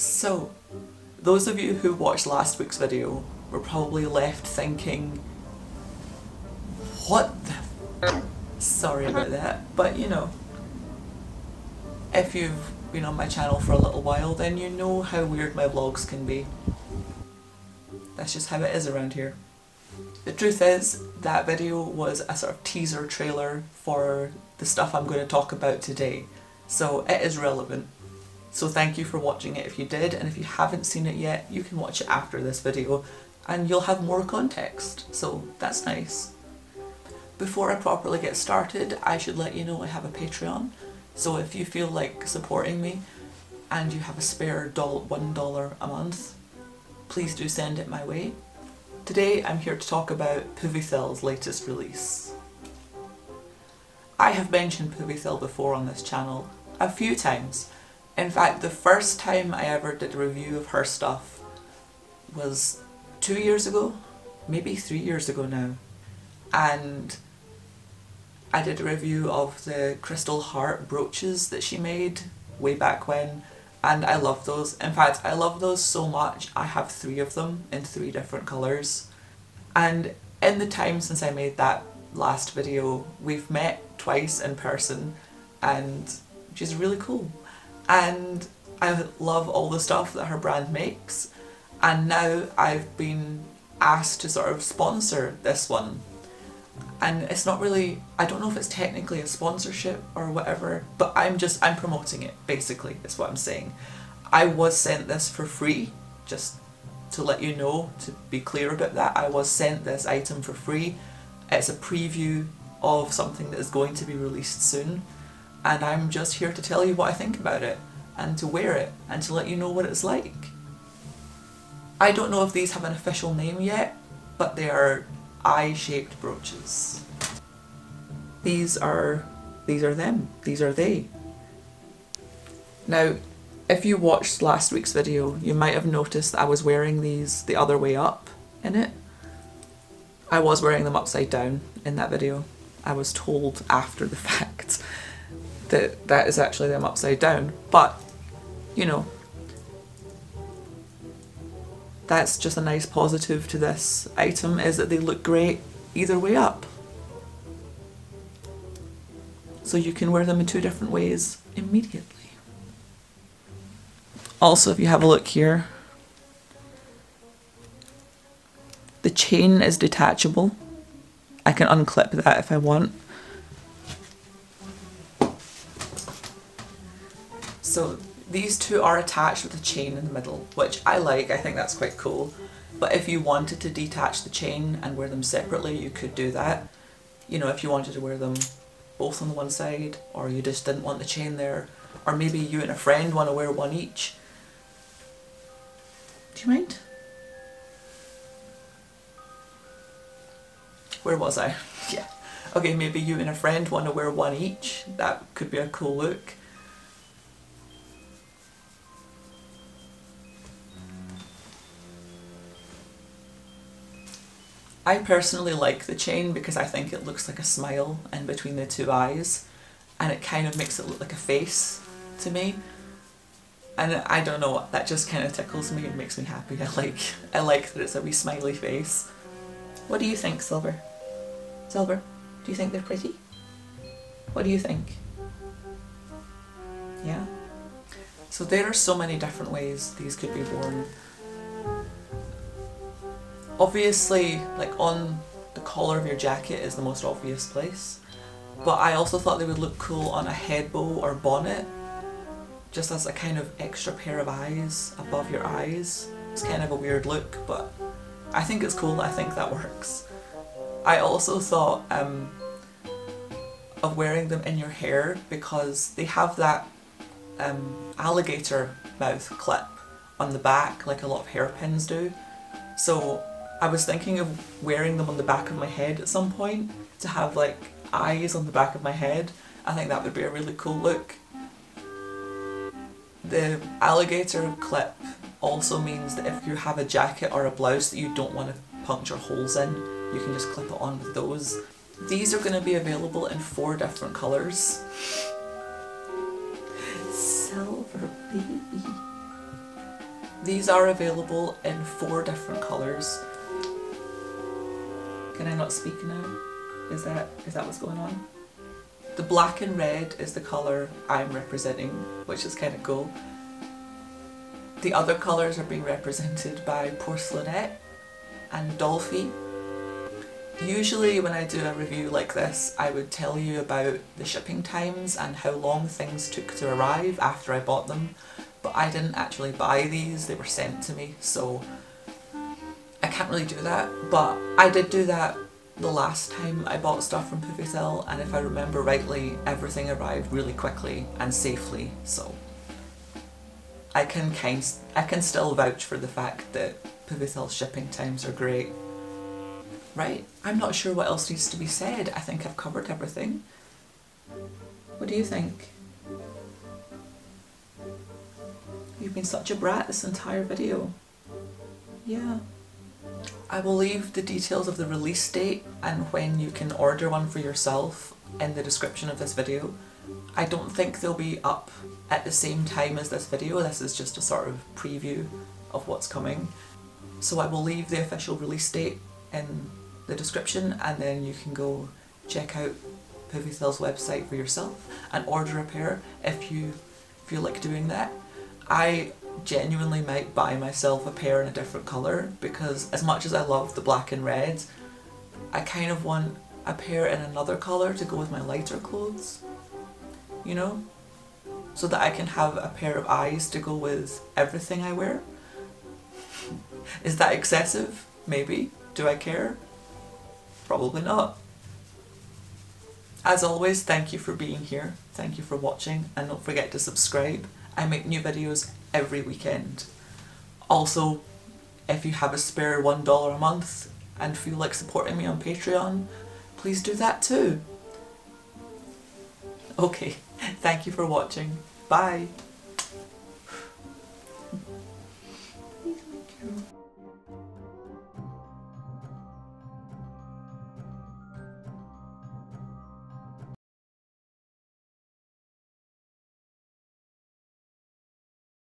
So, those of you who watched last week's video were probably left thinking, what the Sorry about uh-huh. that, but you know, if you've been on my channel for a little while then you know how weird my vlogs can be. That's just how it is around here. The truth is, that video was a sort of teaser trailer for the stuff I'm going to talk about today, so it is relevant. So thank you for watching it if you did, and if you haven't seen it yet, you can watch it after this video, and you'll have more context, so that's nice. Before I properly get started, I should let you know I have a Patreon, so if you feel like supporting me, and you have a spare dollar $1 a month, please do send it my way. Today I'm here to talk about Puvithel's latest release. I have mentioned Puvithel before on this channel, a few times, in fact, the first time I ever did a review of her stuff was two years ago, maybe three years ago now. And I did a review of the crystal heart brooches that she made way back when and I love those. In fact, I love those so much I have three of them in three different colours. And in the time since I made that last video, we've met twice in person and she's really cool and I love all the stuff that her brand makes. And now I've been asked to sort of sponsor this one. And it's not really I don't know if it's technically a sponsorship or whatever but I'm just I'm promoting it basically is what I'm saying. I was sent this for free just to let you know to be clear about that. I was sent this item for free. It's a preview of something that is going to be released soon and I'm just here to tell you what I think about it and to wear it and to let you know what it's like. I don't know if these have an official name yet, but they are eye-shaped brooches. These are these are them. These are they. Now, if you watched last week's video, you might have noticed that I was wearing these the other way up in it. I was wearing them upside down in that video. I was told after the fact that that is actually them upside down. But, you know, that's just a nice positive to this item is that they look great either way up. So you can wear them in two different ways immediately. Also, if you have a look here, the chain is detachable. I can unclip that if I want. So these two are attached with a chain in the middle, which I like, I think that's quite cool. But if you wanted to detach the chain and wear them separately, you could do that. You know, if you wanted to wear them both on the one side, or you just didn't want the chain there, or maybe you and a friend want to wear one each. Do you mind? Where was I? yeah. Okay, maybe you and a friend want to wear one each. That could be a cool look. I personally like the chain because I think it looks like a smile in between the two eyes and it kind of makes it look like a face to me. And I don't know, that just kind of tickles me and makes me happy. I like I like that it's a wee smiley face. What do you think, Silver? Silver, do you think they're pretty? What do you think? Yeah? So there are so many different ways these could be worn obviously like on the collar of your jacket is the most obvious place but I also thought they would look cool on a head bow or bonnet just as a kind of extra pair of eyes above your eyes. It's kind of a weird look but I think it's cool, I think that works. I also thought um, of wearing them in your hair because they have that um, alligator mouth clip on the back like a lot of hairpins do. So I was thinking of wearing them on the back of my head at some point to have like eyes on the back of my head. I think that would be a really cool look. The alligator clip also means that if you have a jacket or a blouse that you don't want to puncture holes in, you can just clip it on with those. These are going to be available in four different colours. Silver baby. These are available in four different colours. Can I not speak now? Is that is that what's going on? The black and red is the colour I'm representing, which is kind of cool. The other colours are being represented by Porcelainette and Dolphy. Usually when I do a review like this I would tell you about the shipping times and how long things took to arrive after I bought them but I didn't actually buy these, they were sent to me so can't really do that but I did do that the last time I bought stuff from Puvithel and if I remember rightly everything arrived really quickly and safely so I can kind I can still vouch for the fact that Puvithel shipping times are great. Right, I'm not sure what else needs to be said. I think I've covered everything. What do you think? You've been such a brat this entire video. Yeah. I will leave the details of the release date and when you can order one for yourself in the description of this video. I don't think they'll be up at the same time as this video, this is just a sort of preview of what's coming. So I will leave the official release date in the description and then you can go check out Puvithel's website for yourself and order a pair if you feel like doing that. I genuinely might buy myself a pair in a different colour because as much as I love the black and red, I kind of want a pair in another colour to go with my lighter clothes, you know? So that I can have a pair of eyes to go with everything I wear. Is that excessive? Maybe. Do I care? Probably not. As always, thank you for being here. Thank you for watching and don't forget to subscribe. I make new videos every weekend. Also, if you have a spare $1 a month and feel like supporting me on Patreon, please do that too. Okay, thank you for watching. Bye.